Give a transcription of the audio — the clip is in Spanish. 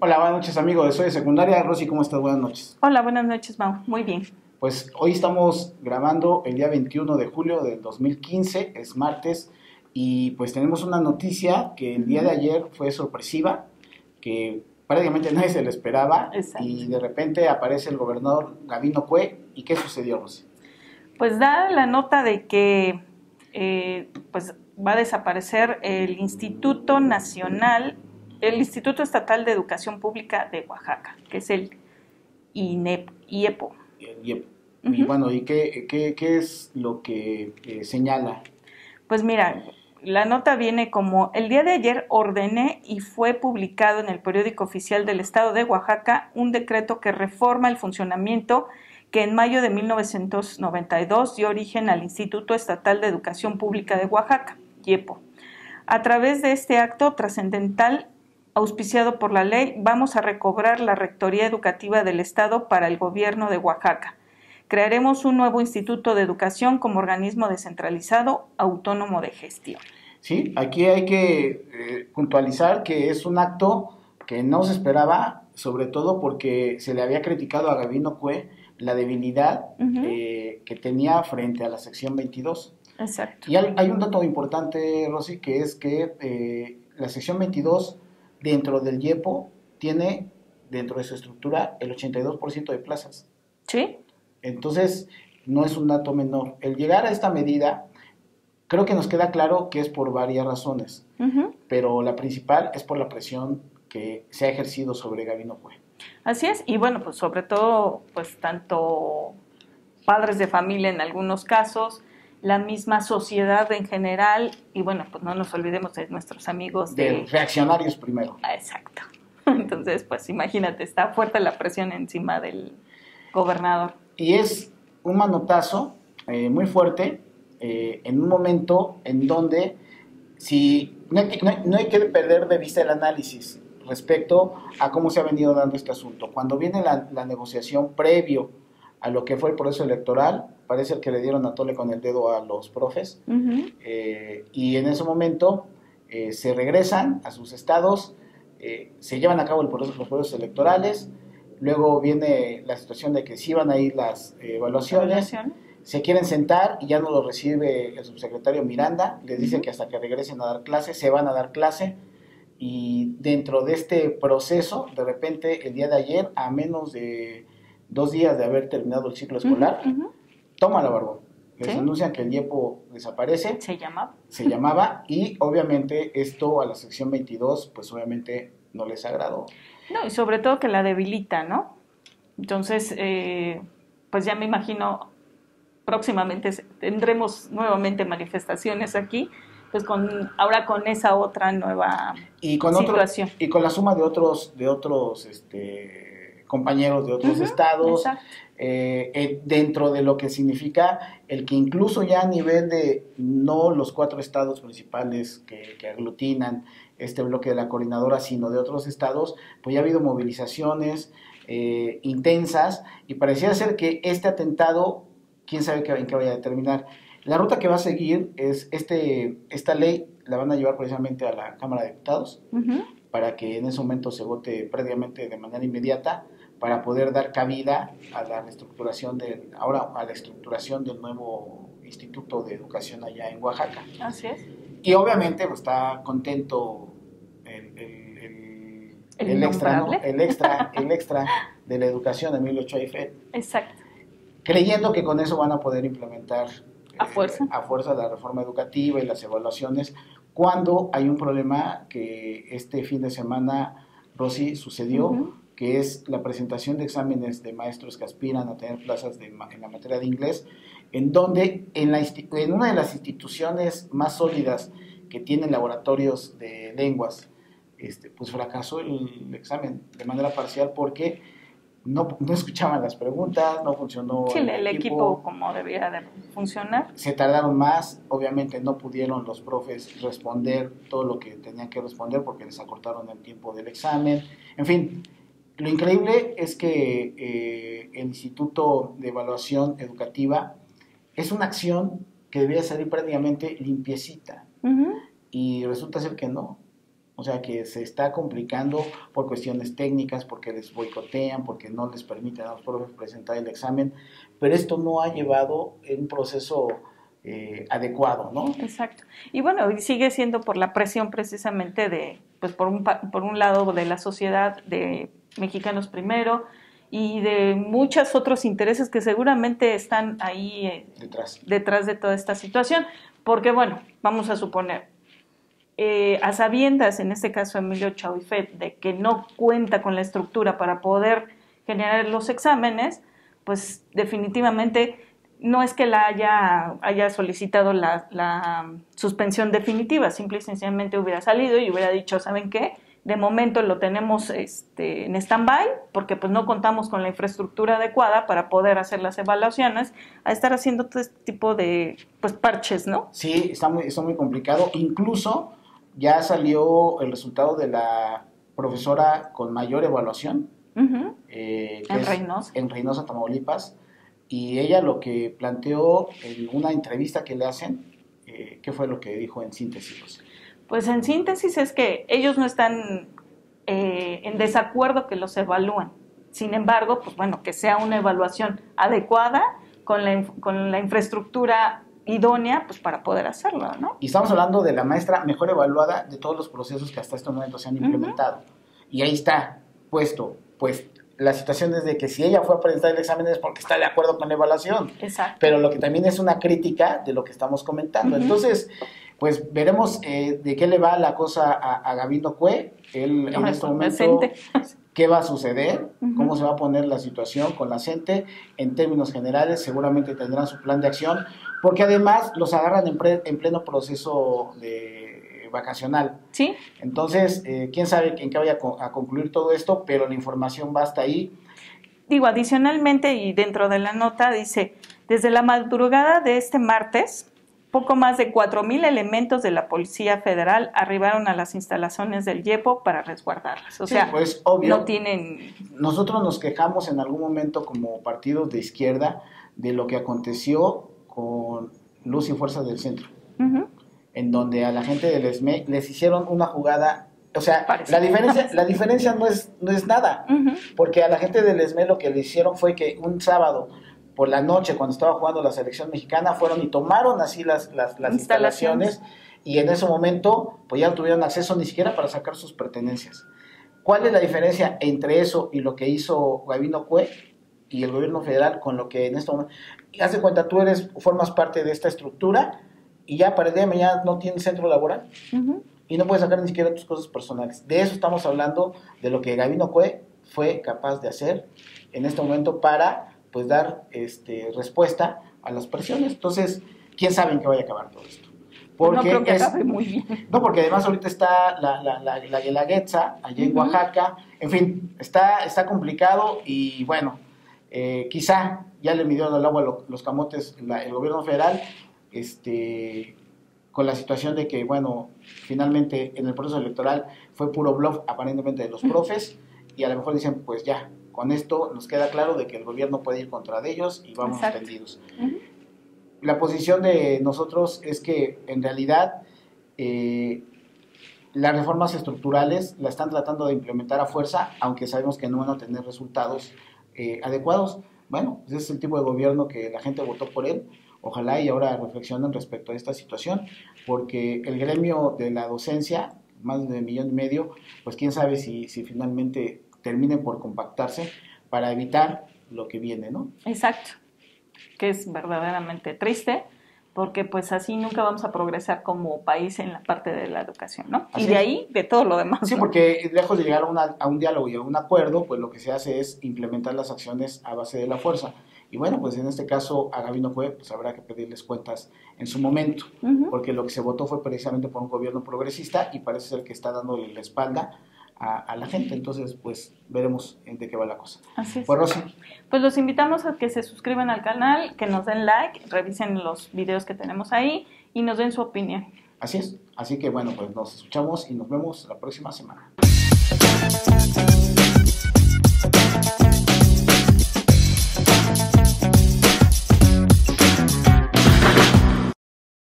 Hola, buenas noches amigos de Soy de Secundaria. Rosy, ¿cómo estás? Buenas noches. Hola, buenas noches, Mau. Muy bien. Pues hoy estamos grabando el día 21 de julio del 2015, es martes, y pues tenemos una noticia que el día de ayer fue sorpresiva, que prácticamente nadie se lo esperaba, Exacto. y de repente aparece el gobernador Gavino Cue. ¿Y qué sucedió, Rosy? Pues da la nota de que eh, pues va a desaparecer el Instituto Nacional, el Instituto Estatal de Educación Pública de Oaxaca, que es el INEP, IEPO. Y, y bueno, ¿y qué, qué- qué es lo que eh, señala? Pues mira, la nota viene como el día de ayer ordené y fue publicado en el periódico oficial del estado de Oaxaca un decreto que reforma el funcionamiento que en mayo de 1992 dio origen al Instituto Estatal de Educación Pública de Oaxaca, IEPO. A través de este acto trascendental auspiciado por la ley, vamos a recobrar la Rectoría Educativa del Estado para el Gobierno de Oaxaca. Crearemos un nuevo instituto de educación como organismo descentralizado autónomo de gestión. Sí, aquí hay que eh, puntualizar que es un acto que no se esperaba, sobre todo porque se le había criticado a Gabino Cue la debilidad eh, que tenía frente a la sección 22. Exacto. Y hay, hay un dato importante, Rosy, que es que eh, la sección 22 dentro del IEPO tiene dentro de su estructura el 82% de plazas. ¿Sí? Entonces, no es un dato menor. El llegar a esta medida, creo que nos queda claro que es por varias razones, pero la principal es por la presión que se ha ejercido sobre Gabino Cue. Así es. Y bueno, pues sobre todo, pues tanto padres de familia en algunos casos, la misma sociedad en general, y bueno, pues no nos olvidemos de nuestros amigos De de... reaccionarios primero. Ah, exacto. Entonces, pues imagínate, está fuerte la presión encima del gobernador. Y es un manotazo eh, muy fuerte eh, en un momento en donde si no hay, que, no hay- no hay que perder de vista el análisis respecto a cómo se ha venido dando este asunto. Cuando viene la, la negociación previo a lo que fue el proceso electoral, parece que le dieron a tole con el dedo a los profes eh, y en ese momento eh, se regresan a sus estados, eh, se llevan a cabo el proceso- los procesos electorales, luego viene la situación de que sí van a ir las evaluaciones, se quieren sentar y ya no lo recibe el subsecretario Miranda, les dice Ujú. que hasta que regresen a dar clase, se van a dar clase y dentro de este proceso, de repente el día de ayer, a menos de dos días de haber terminado el ciclo escolar, toma la barbón. Les Sí. anuncian que el IEPO desaparece, Se llamaba. se llamaba, y obviamente esto a la sección 22, pues obviamente no les agradó. No, y sobre todo que la debilita, ¿no? Entonces, eh, pues ya me imagino, próximamente tendremos nuevamente manifestaciones aquí, pues con ahora con esa otra nueva Y con, otro, situación. y con la suma de otros, de otros este, compañeros de otros estados, eh, eh, dentro de lo que significa el que incluso ya a nivel de no los cuatro estados principales que, que aglutinan este bloque de la coordinadora, sino de otros estados, pues ya ha habido movilizaciones eh, intensas y pareciera ser que este atentado, quién sabe en qué vaya a terminar. La ruta que va a seguir es este, esta ley, la van a llevar precisamente a la Cámara de Diputados para que en ese momento se vote prácticamente de manera inmediata para poder dar cabida a la reestructuración del ahora a la estructuración del nuevo Instituto de Educación allá en Oaxaca. Así es. Y obviamente pues, está contento el, el- el- extra, ¿no? el extra, el extra de la educación, Emilio Choife, Exacto. creyendo que con eso van a poder implementar A eh, fuerza. a fuerza la reforma educativa y las evaluaciones, cuando hay un problema que este fin de semana, Rosy, sucedió. Que es la presentación de exámenes de maestros que aspiran a tener plazas de en la materia de inglés, en donde en, la, en una de las instituciones más sólidas que tienen laboratorios de lenguas, este, pues fracasó el examen de manera parcial porque no, no escuchaban las preguntas, no funcionó Sí, el, equipo como debería de funcionar. se tardaron más, obviamente no pudieron los profes responder todo lo que tenían que responder porque les acortaron el tiempo del examen, en fin, lo increíble es que eh, el Instituto de Evaluación Educativa es una acción que debería salir prácticamente limpiecita. Y resulta ser que no. O sea que se está complicando por cuestiones técnicas, porque les boicotean, porque no les permiten a los profes presentar el examen, pero esto no ha llevado un proceso eh, adecuado, ¿no? Exacto. Y bueno, sigue siendo por la presión precisamente de, pues por un, por un lado de la sociedad de mexicanos primero y de muchos otros intereses que seguramente están ahí eh, detrás. detrás de toda esta situación. Porque bueno, vamos a suponer, eh, a sabiendas, en este caso Emilio Chauvifet, de que no cuenta con la estructura para poder generar los exámenes, pues definitivamente no es que la haya, haya solicitado la, la, suspensión definitiva, simple y sencillamente hubiera salido y hubiera dicho, ¿saben qué? De momento lo tenemos este, en stand-by porque pues no contamos con la infraestructura adecuada para poder hacer las evaluaciones, a estar haciendo todo este tipo de pues, parches, ¿no? Sí, está muy, está muy complicado. Incluso ya salió el resultado de la profesora con mayor evaluación. eh, en Reynosa. En Reynosa, Tamaulipas y ella lo que planteó en una entrevista que le hacen, eh, ¿qué fue lo que dijo en síntesis? Pues en síntesis es que ellos no están eh, en desacuerdo que los evalúen. Sin embargo, pues bueno, que sea una evaluación adecuada con la, con la infraestructura idónea pues para poder hacerlo, ¿no? Y estamos hablando de la maestra mejor evaluada de todos los procesos que hasta este momento se han implementado. Y ahí está puesto, pues la situación es de que si ella fue a presentar el examen es porque está de acuerdo con la evaluación. Exacto. Pero lo que también es una crítica de lo que estamos comentando. Entonces, pues veremos eh, de qué le va la cosa a, a Gabino Cue. Él en este momento, qué va a suceder, cómo se va a poner la situación con la gente. En términos generales, seguramente tendrán su plan de acción, porque además los agarran en, en pleno proceso de vacacional. Sí. Entonces, eh, quién sabe en qué vaya a, concluir todo esto, pero la información va hasta ahí. Digo, adicionalmente y dentro de la nota dice, desde la madrugada de este martes, poco más de 4.000 elementos de la Policía Federal arribaron a las instalaciones del YEPO para resguardarlas. O sea, pues, obvio, no tienen... Nosotros nos quejamos en algún momento como partidos de izquierda de lo que aconteció con Luz y Fuerza del Centro en donde a la gente del ESME les hicieron una jugada o sea, la diferencia, la diferencia no es, no es nada, porque a la gente del ESME lo que le hicieron fue que un sábado por la noche, cuando estaba jugando la selección mexicana, fueron y tomaron así las, las, instalaciones. y en ese momento pues ya no tuvieron acceso ni siquiera para sacar sus pertenencias. ¿Cuál es la diferencia entre eso y lo que hizo Gabino Cue y el gobierno federal con lo que en este momento... Haz de cuenta, tú eres, formas parte de esta estructura y ya para el día de mañana no tienes centro laboral y no puedes sacar ni siquiera tus cosas personales. De eso estamos hablando, de lo que Gabino Cue fue capaz de hacer en este momento para pues dar este, respuesta a las presiones. Entonces, ¿quién sabe en qué vaya a acabar todo esto? Porque no creo que acabe muy bien. No, porque además ahorita está la, la, la, la allá en Oaxaca. En fin, está, está complicado y bueno, eh, quizá ya le midieron al agua los camotes el gobierno federal este, con la situación de que, bueno, finalmente en el proceso electoral fue puro bluff aparentemente de los profes y a lo mejor dicen, pues ya, con esto nos queda claro de que el gobierno puede ir contra de ellos y vamos tendidos. La posición de nosotros es que en realidad eh, las reformas estructurales la están tratando de implementar a fuerza, aunque sabemos que no van a tener resultados eh, adecuados. Bueno, ese es el tipo de gobierno que la gente votó por él Ojalá y ahora reflexionen respecto a esta situación, porque el gremio de la docencia, más de un millón y medio, pues quién sabe si, si finalmente terminen por compactarse para evitar lo que viene, ¿no? Exacto, que es verdaderamente triste, porque pues así nunca vamos a progresar como país en la parte de la educación, ¿no? y de ahí, de todo lo demás. Sí, porque lejos de llegar a, a, un diálogo y a un acuerdo, pues lo que se hace es implementar las acciones a base de la fuerza. Y bueno, pues en este caso a Gabino Cue pues habrá que pedirles cuentas en su momento, porque lo que se votó fue precisamente por un gobierno progresista y parece ser que está dándole la espalda a, la gente. Entonces, pues veremos de qué va la cosa. Así es. Pues Rosy. Pues los invitamos a que se suscriban al canal, que nos den like, revisen los videos que tenemos ahí y nos den su opinión. Así es. Así que bueno, pues nos escuchamos y nos vemos la próxima semana.